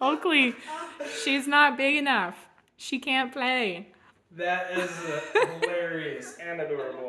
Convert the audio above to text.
Oakley, she's not big enough. She can't play. That is hilarious and adorable.